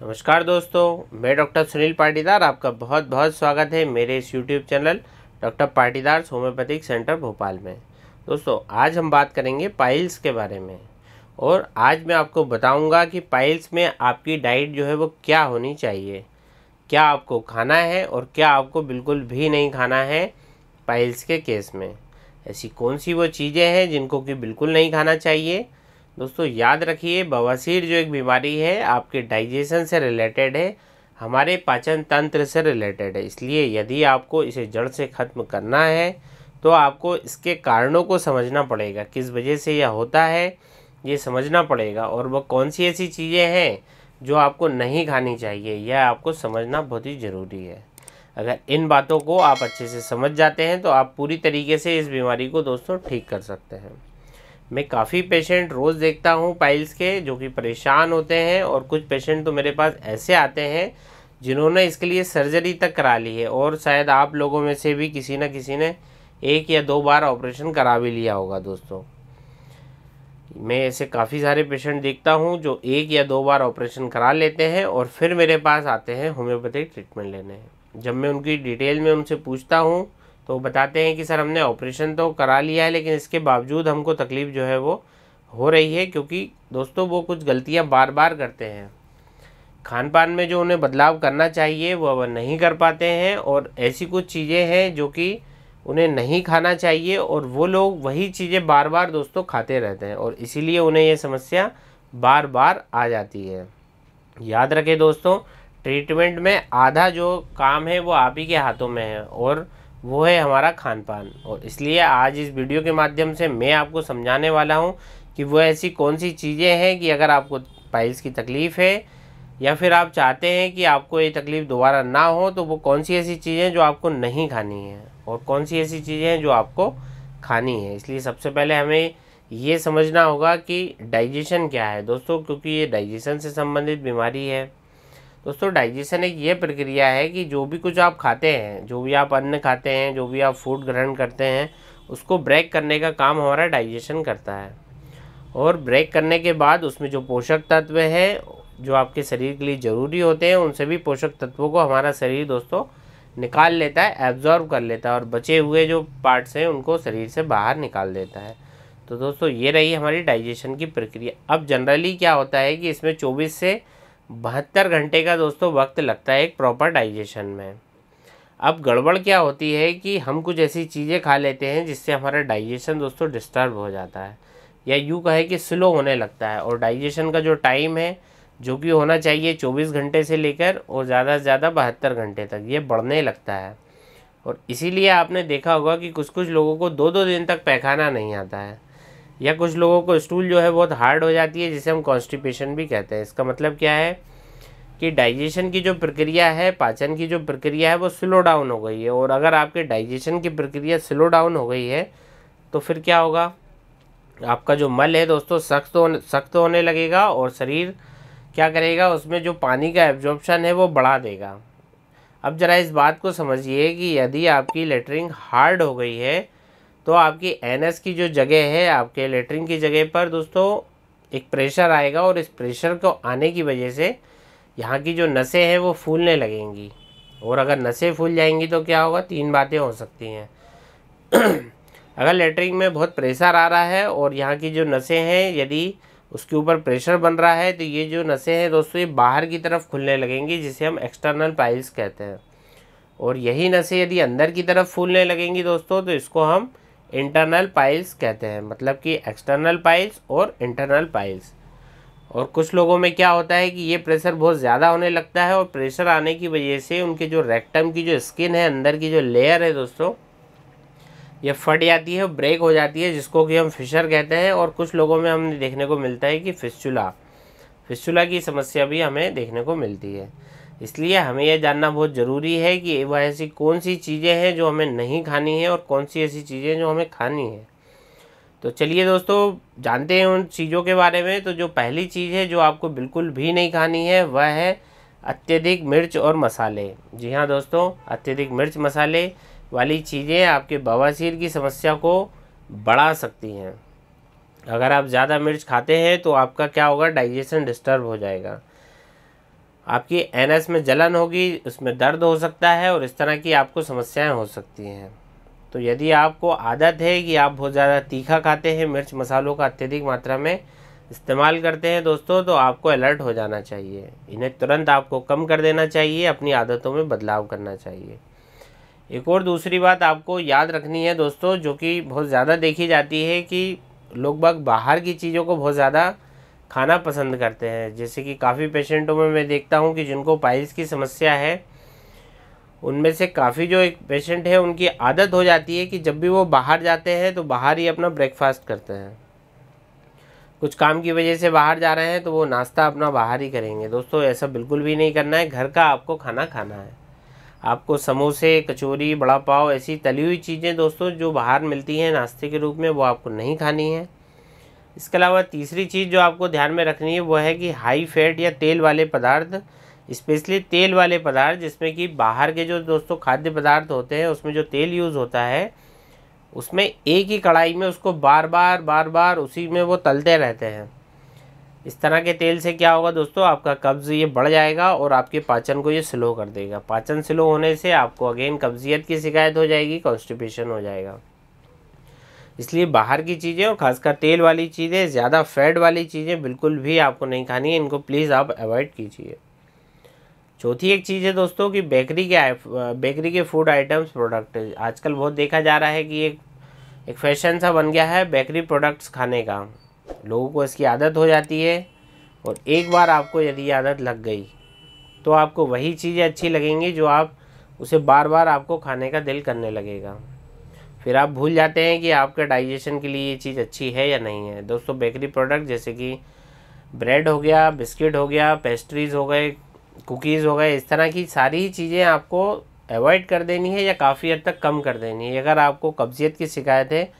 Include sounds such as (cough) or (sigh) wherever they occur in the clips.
नमस्कार दोस्तों, मैं डॉक्टर सुनील पाटीदार, आपका बहुत बहुत स्वागत है मेरे इस YouTube channel doctor Patidar homeopathic centre Bhopal में। दोस्तों, आज हम बात करेंगे पाइल्स के बारे में। और आज मैं आपको बताऊँगा कि पाइल्स में आपकी डाइट जो है वो क्या होनी चाहिए। क्या आपको खाना है और क्या आपको बिल्कुल भी नहीं खाना है पाइल्स के केस में। ऐसी कौन सी वो चीज़ें हैं जिनको कि बिल्कुल नहीं खाना चाहिए? दोस्तों, याद रखिए, बवासीर जो एक बीमारी है, आपके डाइजेशन से रिलेटेड है, हमारे पाचन तंत्र से रिलेटेड है। इसलिए यदि आपको इसे जड़ से ख़त्म करना है तो आपको इसके कारणों को समझना पड़ेगा। किस वजह से यह होता है, ये समझना पड़ेगा। और वह कौन सी ऐसी चीज़ें हैं, जो आपको नहीं खानी चाहिए, यह आपको समझना बहुत ही ज़रूरी है। अगर इन बातों को आप अच्छे से समझ जाते हैं तो आप पूरी तरीके से इस बीमारी को दोस्तों ठीक कर सकते हैं। मैं काफ़ी पेशेंट रोज़ देखता हूँ पाइल्स के, जो कि परेशान होते हैं और कुछ पेशेंट तो मेरे पास ऐसे आते हैं, जिन्होंने इसके लिए सर्जरी तक करा ली है और शायद आप लोगों में से भी किसी न किसी ने एक या दो बार ऑपरेशन करा भी लिया होगा दोस्तों। मैं ऐसे काफ़ी सारे पेशेंट देखता हूँ जो एक या दो बार ऑपरेशन करा लेते हैं और फिर मेरे पास आते हैं होम्योपैथिक ट्रीटमेंट लेने। जब मैं उनकी डिटेल में उनसे पूछता हूँ तो बताते हैं कि सर हमने ऑपरेशन तो करा लिया है, लेकिन इसके बावजूद हमको तकलीफ़ जो है वो हो रही है, क्योंकि दोस्तों वो कुछ गलतियाँ बार बार करते हैं। खान पान में जो उन्हें बदलाव करना चाहिए, वो वह नहीं कर पाते हैं, और ऐसी कुछ चीज़ें हैं जो कि उन्हें नहीं खाना चाहिए, और वो लोग वही चीज़ें बार बार दोस्तों खाते रहते हैं, और इसीलिए उन्हें ये समस्या बार बार आ जाती है। याद रखें दोस्तों, ट्रीटमेंट में आधा जो काम है, वो आप ही के हाथों में है, और वो है हमारा खान पान और इसलिए आज इस वीडियो के माध्यम से मैं आपको समझाने वाला हूँ कि वो ऐसी कौन सी चीज़ें हैं कि अगर आपको पाइल्स की तकलीफ़ है, या फिर आप चाहते हैं कि आपको ये तकलीफ़ दोबारा ना हो तो वो कौन सी ऐसी चीज़ें जो आपको नहीं खानी है? और कौन सी ऐसी चीज़ें हैं जो आपको खानी है? इसलिए सबसे पहले हमें ये समझना होगा कि डाइजेशन क्या है। दोस्तों, क्योंकि ये डाइजेशन से संबंधित बीमारी है। दोस्तों डाइजेशन एक ये प्रक्रिया है कि जो भी कुछ आप खाते हैं, जो भी आप अन्न खाते हैं, जो भी आप फ़ूड ग्रहण करते हैं, उसको ब्रेक करने का काम हमारा डाइजेशन करता है। और ब्रेक करने के बाद उसमें जो पोषक तत्व हैं, जो आपके शरीर के लिए ज़रूरी होते हैं उन सभी पोषक तत्वों को हमारा शरीर दोस्तों, निकाल लेता है एब्जॉर्ब कर लेता है और बचे हुए जो पार्ट्स हैं, उनको शरीर से बाहर निकाल देता है। तो दोस्तों, ये रही हमारी डाइजेशन की प्रक्रिया। अब जनरली क्या होता है कि इसमें 24 से बहत्तर घंटे का दोस्तों वक्त लगता है एक प्रॉपर डाइजेशन में। अब गड़बड़ क्या होती है कि हम कुछ ऐसी चीज़ें खा लेते हैं जिससे हमारा डाइजेशन दोस्तों डिस्टर्ब हो जाता है, या यूँ कहे कि स्लो होने लगता है, और डाइजेशन का जो टाइम है, जो कि होना चाहिए चौबीस घंटे से लेकर और ज़्यादा से ज़्यादा बहत्तर घंटे तक, ये बढ़ने लगता है। और इसीलिए आपने देखा होगा कि कुछ कुछ लोगों को दो दो दिन तक पैखाना नहीं आता है। या कुछ लोगों को स्टूल जो है बहुत हार्ड हो जाती है, जिसे हम कॉन्स्टिपेशन भी कहते हैं। इसका मतलब क्या है कि डाइजेशन की जो प्रक्रिया है, पाचन की जो प्रक्रिया है, वो स्लो डाउन हो गई है। और अगर आपके डाइजेशन की प्रक्रिया स्लो डाउन हो गई है तो फिर क्या होगा? आपका जो मल है दोस्तों, सख्त होने सख्त होने लगेगा और शरीर क्या करेगा? उसमें जो पानी का एब्जॉर्प्शन है, वो बढ़ा देगा। अब ज़रा इस बात को समझिए कि यदि आपकी लेटरिंग हार्ड हो गई है तो आपकी एनएस की जो जगह है, आपके लेटरिन की जगह पर दोस्तों एक प्रेशर आएगा और इस प्रेशर को आने की वजह से यहाँ की जो नसें हैं वो फूलने लगेंगी। और अगर नसें फूल जाएँगी तो क्या होगा? तीन बातें हो सकती हैं। (clears throat) अगर लेटरिन में बहुत प्रेशर आ रहा है और यहाँ की जो नसें हैं, यदि उसके ऊपर प्रेशर बन रहा है तो ये जो नसें हैं दोस्तों, ये बाहर की तरफ़ खुलने लगेंगी, जिसे हम एक्सटर्नल पाइल्स कहते हैं। और यही नसें यदि अंदर की तरफ़ फूलने लगेंगी दोस्तों तो इसको हम इंटरनल पाइल्स कहते हैं मतलब कि एक्सटर्नल पाइल्स और इंटरनल पाइल्स। और कुछ लोगों में क्या होता है कि ये प्रेशर बहुत ज़्यादा होने लगता है और प्रेशर आने की वजह से उनके जो रेक्टम की जो स्किन है, अंदर की जो लेयर है दोस्तों, ये फट जाती है ब्रेक हो जाती है, जिसको कि हम फिशर कहते हैं। और कुछ लोगों में हमें देखने को मिलता है कि फिस्चुला फिस्चुला की समस्या भी हमें देखने को मिलती है। इसलिए हमें यह जानना बहुत ज़रूरी है कि वह ऐसी कौन सी चीज़ें हैं जो हमें नहीं खानी है और कौन सी ऐसी चीज़ें जो हमें खानी है। तो चलिए दोस्तों, जानते हैं उन चीज़ों के बारे में। तो जो पहली चीज़ है जो आपको बिल्कुल भी नहीं खानी है, वह है अत्यधिक मिर्च और मसाले। जी हाँ दोस्तों, अत्यधिक मिर्च मसाले वाली चीज़ें आपके बवासीर की समस्या को बढ़ा सकती हैं। अगर आप ज़्यादा मिर्च खाते हैं तो आपका क्या होगा, डाइजेशन डिस्टर्ब हो जाएगा। आपकी एनएस में जलन होगी, उसमें दर्द हो सकता है और इस तरह की आपको समस्याएँ हो सकती हैं। तो यदि आपको आदत है कि आप बहुत ज़्यादा तीखा खाते हैं, मिर्च मसालों का अत्यधिक मात्रा में इस्तेमाल करते हैं दोस्तों तो आपको अलर्ट हो जाना चाहिए। इन्हें तुरंत आपको कम कर देना चाहिए, अपनी आदतों में बदलाव करना चाहिए। एक और दूसरी बात आपको याद रखनी है दोस्तों, जो कि बहुत ज़्यादा देखी जाती है कि लोग बाग बाहर की चीज़ों को बहुत ज़्यादा खाना पसंद करते हैं। जैसे कि काफ़ी पेशेंटों में मैं देखता हूँ कि जिनको पाइल्स की समस्या है, उनमें से काफ़ी जो एक पेशेंट है, उनकी आदत हो जाती है कि जब भी वो बाहर जाते हैं तो बाहर ही अपना ब्रेकफास्ट करते हैं। कुछ काम की वजह से बाहर जा रहे हैं तो वो नाश्ता अपना बाहर ही करेंगे। दोस्तों, ऐसा बिल्कुल भी नहीं करना है। घर का आपको खाना खाना है। आपको समोसे, कचौरी बड़ा पाव, ऐसी तली हुई चीज़ें दोस्तों, जो बाहर मिलती हैं नाश्ते के रूप में, वो आपको नहीं खानी है। इसके अलावा तीसरी चीज़ जो आपको ध्यान में रखनी है वो है कि हाई फैट या तेल वाले पदार्थ स्पेशली तेल वाले पदार्थ, जिसमें कि बाहर के जो दोस्तों खाद्य पदार्थ होते हैं, उसमें जो तेल यूज़ होता है, उसमें एक ही कढ़ाई में उसको बार बार बार बार उसी में वो तलते रहते हैं। इस तरह के तेल से क्या होगा दोस्तों, आपका कब्ज़ ये बढ़ जाएगा और आपके पाचन को ये स्लो कर देगा। पाचन स्लो होने से आपको अगेन कब्जियत की शिकायत हो जाएगी कॉन्स्टिपेशन हो जाएगा। इसलिए बाहर की चीज़ें और ख़ासकर तेल वाली चीज़ें, ज़्यादा फैट वाली चीज़ें बिल्कुल भी आपको नहीं खानी है। इनको प्लीज़ आप अवॉइड कीजिए। चौथी एक चीज़ है दोस्तों कि बेकरी के बेकरी के फ़ूड आइटम्स प्रोडक्ट आजकल बहुत देखा जा रहा है कि एक एक फ़ैशन सा बन गया है बेकरी प्रोडक्ट्स खाने का। लोगों को इसकी आदत हो जाती है और एक बार आपको यदि आदत लग गई तो आपको वही चीज़ें अच्छी लगेंगी जो आप, उसे बार बार आपको खाने का दिल करने लगेगा। फिर आप भूल जाते हैं कि आपके डाइजेशन के लिए ये चीज़ अच्छी है या नहीं है। दोस्तों बेकरी प्रोडक्ट जैसे कि ब्रेड हो गया बिस्किट हो गया पेस्ट्रीज़ हो गए कुकीज़ हो गए, इस तरह की सारी चीज़ें आपको अवॉइड कर देनी है या काफ़ी हद तक कम कर देनी है। अगर आपको कब्जियत की शिकायत है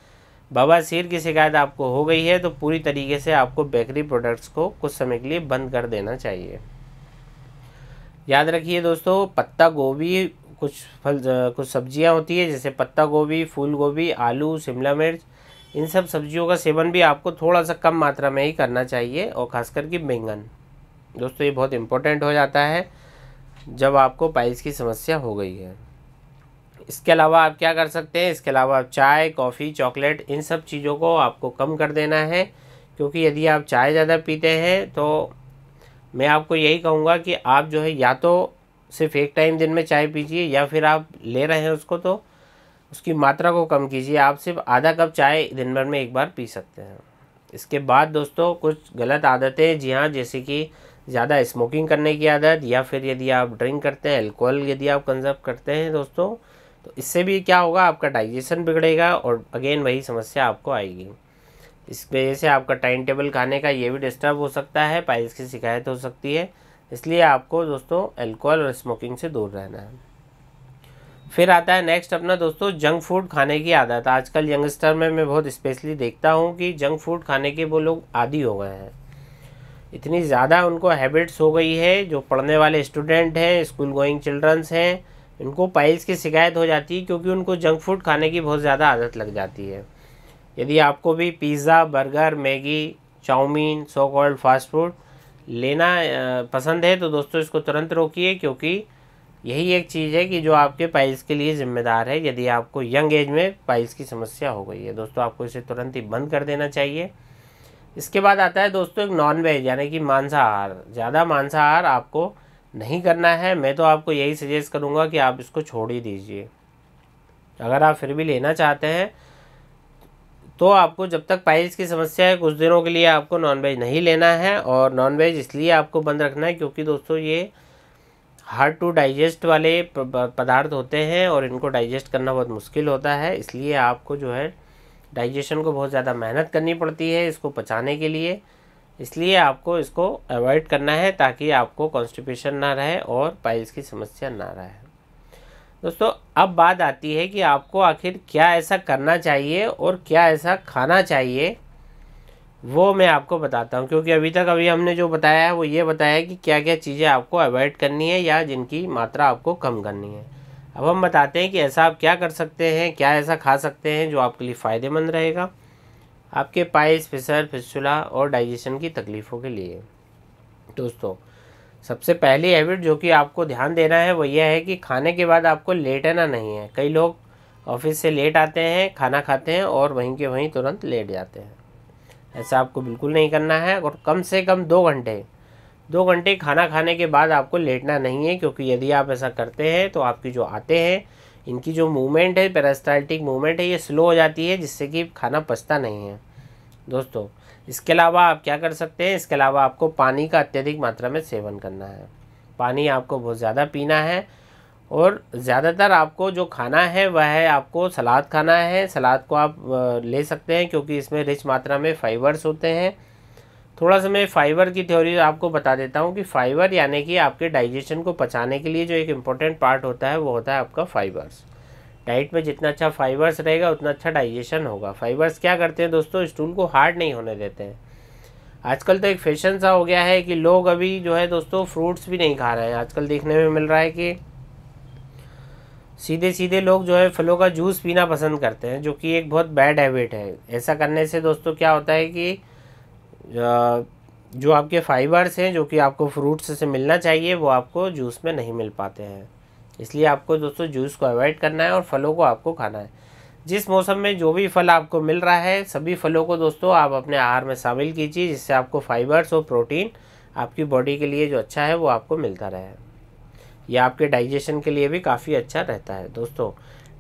बवासीर की शिकायत आपको हो गई है तो पूरी तरीके से आपको बेकरी प्रोडक्ट्स को कुछ समय के लिए बंद कर देना चाहिए। याद रखिए दोस्तों, पत्ता गोभी कुछ फल कुछ सब्ज़ियाँ होती है, जैसे पत्ता गोभी, फूल गोभी, आलू, शिमला मिर्च। इन सब सब्जियों का सेवन भी आपको थोड़ा सा कम मात्रा में ही करना चाहिए, और ख़ासकर कि बैंगन। दोस्तों, ये बहुत इम्पोर्टेंट हो जाता है, जब आपको पाइल्स की समस्या हो गई है। इसके अलावा आप क्या कर सकते हैं? इसके अलावा आप चाय, कॉफ़ी, चॉकलेट, इन सब चीज़ों को आपको कम कर देना है, क्योंकि यदि आप चाय ज़्यादा पीते हैं तो मैं आपको यही कहूँगा कि आप जो है या तो सिर्फ़ एक टाइम दिन में चाय पीजिए या फिर आप ले रहे हैं उसको तो उसकी मात्रा को कम कीजिए। आप सिर्फ़ आधा कप चाय दिन भर में एक बार पी सकते हैं। इसके बाद दोस्तों, कुछ गलत आदतें जी हाँ जैसे कि ज़्यादा स्मोकिंग करने की आदत या फिर यदि आप ड्रिंक करते हैं अल्कोहल यदि आप कंजर्व करते हैं दोस्तों तो इससे भी क्या होगा, आपका डाइजेशन बिगड़ेगा और अगेन वही समस्या आपको आएगी। इस वजह से आपका टाइम टेबल खाने का ये भी डिस्टर्ब हो सकता है पाइल्स की शिकायत हो सकती है। इसलिए आपको दोस्तों एल्कोहल और स्मोकिंग से दूर रहना है। फिर आता है नेक्स्ट अपना दोस्तों जंक फ़ूड खाने की आदत। आजकल यंगस्टर में मैं बहुत स्पेशली देखता हूँ कि जंक फ़ूड खाने के वो लोग आदि हो गए हैं। इतनी ज़्यादा उनको हैबिट्स हो गई है, जो पढ़ने वाले स्टूडेंट हैं स्कूल गोइंग चिल्ड्रंस हैं, इनको पाइल्स की शिकायत हो जाती है क्योंकि उनको जंक फ़ूड खाने की बहुत ज़्यादा आदत लग जाती है। यदि आपको भी pizza burger Maggi, chowmein so called fast food लेना पसंद है तो दोस्तों इसको तुरंत रोकिए, क्योंकि यही एक चीज़ है कि जो आपके पाइल्स के लिए ज़िम्मेदार है, यदि आपको यंग एज में पाइल्स की समस्या हो गई है। दोस्तों, आपको इसे तुरंत ही बंद कर देना चाहिए। इसके बाद आता है दोस्तों एक नॉन वेज यानी कि मांसाहार। ज़्यादा मांसाहार आपको नहीं करना है। मैं तो आपको यही सजेस्ट करूँगा कि आप इसको छोड़ ही दीजिए। अगर आप फिर भी लेना चाहते हैं तो आपको जब तक पाइल्स की समस्या है, कुछ दिनों के लिए आपको नॉनवेज नहीं लेना है और नॉनवेज इसलिए आपको बंद रखना है क्योंकि दोस्तों ये हार्ड टू डाइजेस्ट वाले पदार्थ होते हैं और इनको डाइजेस्ट करना बहुत मुश्किल होता है। इसलिए आपको जो है डाइजेशन को बहुत ज़्यादा मेहनत करनी पड़ती है इसको पचाने के लिए। इसलिए आपको इसको अवॉइड करना है ताकि आपको कॉन्स्टिपेशन ना रहे और पाइल्स की समस्या ना रहे। दोस्तों, अब बात आती है कि आपको आखिर क्या ऐसा करना चाहिए और क्या ऐसा खाना चाहिए, वो मैं आपको बताता हूँ। क्योंकि अभी तक अभी हमने जो बताया है, वो ये बताया है कि क्या क्या चीज़ें आपको अवॉइड करनी है या जिनकी मात्रा आपको कम करनी है। अब हम बताते हैं कि ऐसा आप क्या कर सकते हैं, क्या ऐसा खा सकते हैं जो आपके लिए फ़ायदेमंद रहेगा, आपके पाइल्स फिसर, फिसुला और डाइजेशन की तकलीफ़ों के लिए। दोस्तों सबसे पहली हैबिट जो कि आपको ध्यान देना है वो यह है कि खाने के बाद आपको लेटना नहीं है। कई लोग ऑफ़िस से लेट आते हैं, खाना खाते हैं और वहीं के वहीं तुरंत लेट जाते हैं। ऐसा आपको बिल्कुल नहीं करना है और कम से कम दो घंटे। दो घंटे खाना खाने के बाद आपको लेटना नहीं है क्योंकि यदि आप ऐसा करते हैं तो आपकी जो आते हैं, इनकी जो मूवमेंट है पेरास्टाल्टिक मूवमेंट है, ये स्लो हो जाती है जिससे कि खाना पचता नहीं है। दोस्तों इसके अलावा आप क्या कर सकते हैं? इसके अलावा आपको पानी का अत्यधिक मात्रा में सेवन करना है। पानी आपको बहुत ज़्यादा पीना है और ज़्यादातर आपको जो खाना है, वह है आपको सलाद खाना है। सलाद को आप ले सकते हैं क्योंकि इसमें रिच मात्रा में फाइबर्स होते हैं। थोड़ा सा मैं फाइबर की थ्योरी आपको बता देता हूँ कि फाइबर यानी कि आपके डाइजेशन को पचाने के लिए जो एक इम्पोर्टेंट पार्ट होता है, वो होता है आपका फाइबर्स। डाइट में जितना अच्छा फाइबर्स रहेगा, उतना अच्छा डाइजेशन होगा। फाइबर्स क्या करते हैं दोस्तों? स्टूल को हार्ड नहीं होने देते हैं। आजकल तो एक फ़ैशन सा हो गया है कि लोग अभी जो है दोस्तों, फ्रूट्स भी नहीं खा रहे हैं। आजकल देखने में मिल रहा है कि सीधे सीधे लोग जो है फलों का जूस पीना पसंद करते हैं, जो कि एक बहुत बैड हैबिट है। ऐसा करने से दोस्तों क्या होता है कि जो आपके फाइबर्स हैं, जो कि आपको फ्रूट्स से मिलना चाहिए, वो आपको जूस में नहीं मिल पाते हैं। इसलिए आपको दोस्तों जूस को अवॉइड करना है और फलों को आपको खाना है। जिस मौसम में जो भी फल आपको मिल रहा है, सभी फलों को दोस्तों आप अपने आहार में शामिल कीजिए, जिससे आपको फाइबर्स और प्रोटीन आपकी बॉडी के लिए जो अच्छा है वो आपको मिलता रहे। यह आपके डाइजेशन के लिए भी काफ़ी अच्छा रहता है। दोस्तों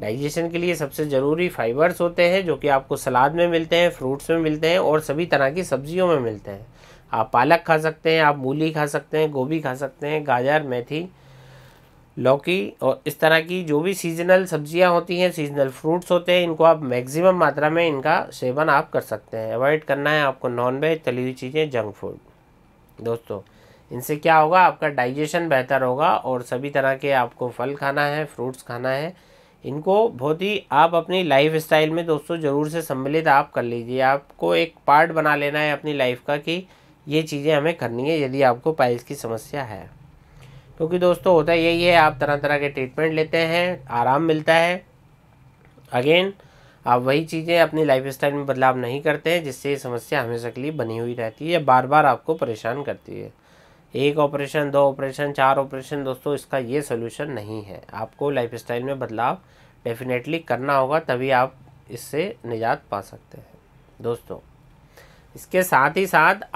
डाइजेशन के लिए सबसे ज़रूरी फाइबर्स होते हैं, जो कि आपको सलाद में मिलते हैं फ्रूट्स में मिलते हैं और सभी तरह की सब्जियों में मिलते हैं। आप पालक खा सकते हैं, आप मूली खा सकते हैं, गोभी खा सकते हैं, गाजर, मेथी लौकी और इस तरह की जो भी सीजनल सब्ज़ियाँ होती हैं सीजनल फ्रूट्स होते हैं, इनको आप मैक्सिमम मात्रा में इनका सेवन आप कर सकते हैं। अवॉइड करना है आपको नॉन वेज तली हुई चीज़ें जंक फ़ूड दोस्तों, इनसे क्या होगा? आपका डाइजेशन बेहतर होगा और सभी तरह के आपको फल खाना है फ्रूट्स खाना है। इनको बहुत ही आप अपनी लाइफ स्टाइल में दोस्तों ज़रूर से सम्मिलित आप कर लीजिए। आपको एक पार्ट बना लेना है अपनी लाइफ का कि ये चीज़ें हमें करनी है यदि आपको पाइल्स की समस्या है। क्योंकि दोस्तों होता यही है, आप तरह तरह के ट्रीटमेंट लेते हैं, आराम मिलता है। अगेन आप वही चीज़ें अपनी लाइफ में बदलाव नहीं करते हैं, जिससे ये समस्या हमेशा के लिए बनी हुई रहती है या बार बार आपको परेशान करती है। एक ऑपरेशन दो ऑपरेशन चार ऑपरेशन दोस्तों इसका ये सोल्यूशन नहीं है। आपको लाइफ स्टाइल में बदलाव डेफिनेटली करना होगा, तभी आप इससे निजात पा सकते हैं। दोस्तों, इसके साथ ही साथ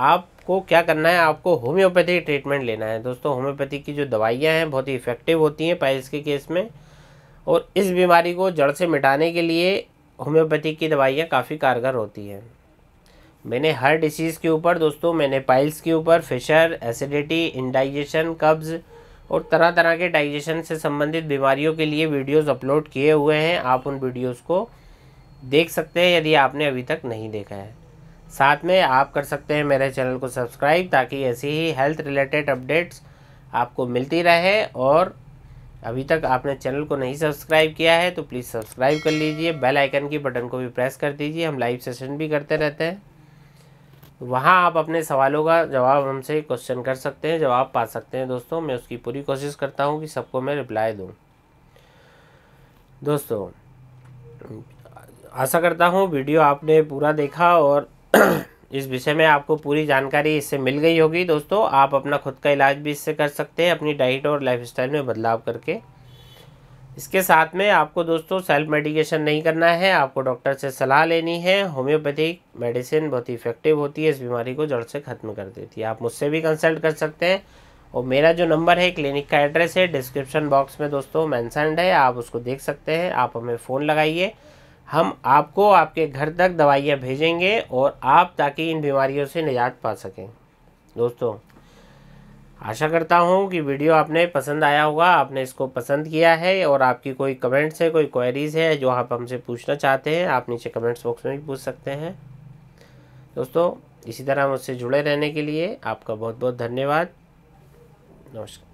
आपको क्या करना है, आपको होम्योपैथी ट्रीटमेंट लेना है। दोस्तों, होम्योपैथी की जो दवाइयाँ हैं, बहुत ही इफ़ेक्टिव होती हैं पाइल्स के केस में। और इस बीमारी को जड़ से मिटाने के लिए होम्योपैथी की दवाइयाँ काफ़ी कारगर होती हैं। मैंने हर डिसीज़ के ऊपर, दोस्तों, मैंने पाइल्स के ऊपर, फिशर, एसिडिटी, इंडाइजेशन, कब्ज़ और तरह तरह के डाइजेशन से संबंधित बीमारियों के लिए वीडियोस अपलोड किए हुए हैं। आप उन वीडियोस को देख सकते हैं, यदि आपने अभी तक नहीं देखा है। साथ में आप कर सकते हैं मेरे चैनल को सब्सक्राइब ताकि ऐसी ही हेल्थ रिलेटेड अपडेट्स आपको मिलती रहे और अभी तक आपने चैनल को नहीं सब्सक्राइब किया है तो प्लीज़ सब्सक्राइब कर लीजिए। बेल आइकन की बटन को भी प्रेस कर दीजिए। हम लाइव सेशन भी करते रहते हैं। वहाँ आप अपने सवालों का जवाब हमसे क्वेश्चन कर सकते हैं, जवाब पा सकते हैं दोस्तों। मैं उसकी पूरी कोशिश करता हूँ कि सबको मैं रिप्लाई दूँ। दोस्तों, आशा करता हूँ वीडियो आपने पूरा देखा और इस विषय में आपको पूरी जानकारी इससे मिल गई होगी। दोस्तों, आप अपना खुद का इलाज भी इससे कर सकते हैं, अपनी डाइट और लाइफस्टाइल में बदलाव करके। इसके साथ में आपको दोस्तों सेल्फ मेडिकेशन नहीं करना है, आपको डॉक्टर से सलाह लेनी है। होम्योपैथिक मेडिसिन बहुत ही इफ़ेक्टिव होती है, इस बीमारी को जड़ से ख़त्म कर देती है। आप मुझसे भी कंसल्ट कर सकते हैं। और मेरा जो नंबर है क्लिनिक का एड्रेस है डिस्क्रिप्शन बॉक्स में दोस्तों मैंसनड है, आप उसको देख सकते हैं। आप हमें फ़ोन लगाइए। हम आपको आपके घर तक दवाइयाँ भेजेंगे और आप ताकि इन बीमारियों से निजात पा सकें। दोस्तों, आशा करता हूँ कि वीडियो आपने पसंद आया होगा, आपने इसको पसंद किया है और आपकी कोई कमेंट्स है, कोई क्वेरीज़ है जो आप हमसे पूछना चाहते हैं, आप नीचे कमेंट्स बॉक्स में भी पूछ सकते हैं। दोस्तों, इसी तरह मुझसे जुड़े रहने के लिए आपका बहुत बहुत धन्यवाद। नमस्कार।